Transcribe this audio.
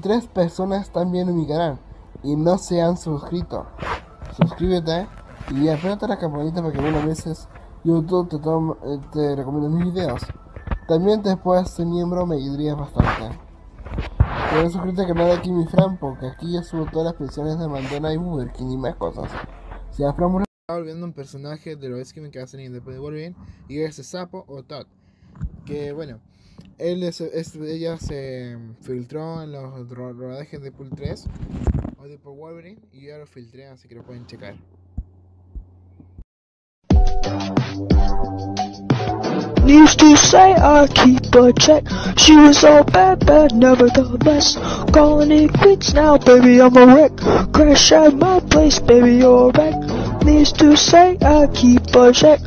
tres personas están viendo mi canal y no se han suscrito. Suscríbete y apérate la campanita para que algunas veces YouTube te, tome, eh, te recomiende mis videos. También te puedes ser miembro, me ayudaría bastante. Puedes suscribirte al canal de Kimi Fran porque aquí yo subo todas las pensiones de Mandela y Burger King y más cosas. Si a Fran volviendo un personaje de los que me quedan en después de Wolverine y es Sapo o Todd. Que bueno, él es, es, ella se filtró en los rodajes de Pool 3 o de por Wolverine y yo lo filtré así que lo pueden checar. Needs to say I keep a check. She was all bad, bad, nevertheless. Calling it quits now, baby, I'm a wreck. Crash at my place, baby, you're a wreck. Needs to say I keep a check.